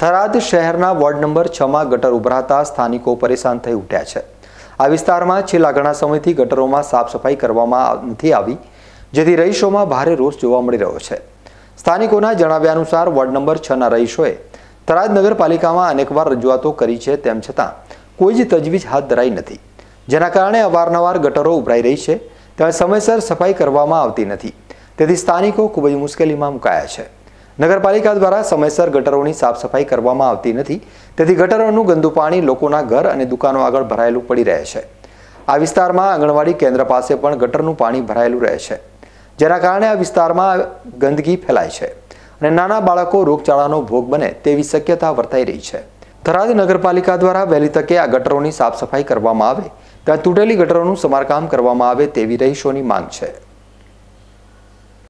થરાદ શહેરના ward number છમાં ગટર ઉભરાતા સ્થાનિકો પરેશાન થઈ ઉઠ્યા છે. આ વિસ્તારમાં છેલ્લા ઘણા સમયથી ગટરોમાં સાફ સફાઈ કરવામાં નથી આવી, જેથી રહીશોમાં ભારે રોષ જોવા મળી રહ્યો છે. સ્થાનિકોના જણાવ્યા અનુસાર વોર્ડ નંબર છના રહીશોએ થરાદ નગરપાલિકામાં અનેકવાર રજૂઆતો કરી છે, તેમ છતાં કોઈ જ તજવીજ હાથ ધરાઈ નથી. જેના કારણે અવારનવાર ગટરો ઉભરાઈ રહી છે ત્યારે સમયસર સફાઈ કરવામાં આવતી નથી. તેથી સ્થાનિકો ખૂબ જ મુશ્કેલીમાં મુકાયા છે. નગરપાલિકા દ્વારા સમયસર ગટરોની સાફ સફાઈ કરવામાં આવતી નથી. તેથી ગટરોનું ગંદુ પાણી લોકોના ઘર અને દુકાનો આગળ ભરાયેલું પડી રહે છે. આ વિસ્તારમાં આંગણવાડી કેન્દ્ર પાસે પણ ગટરનું પાણી ભરાયેલું રહે છે. જેના કારણે આ વિસ્તારમાં ગંદકી ફેલાય છે અને નાના બાળકો રોગચાળાનો ભોગ બને તેવી શક્યતા વર્તાઈ રહી છે. થરાદ નગરપાલિકા દ્વારા વહેલી તકે આ ગટરોની સાફ સફાઈ કરવામાં આવે, ત્યાં તૂટેલી ગટરોનું સમારકામ કરવામાં આવે તેવી રહીશોની માંગ છે.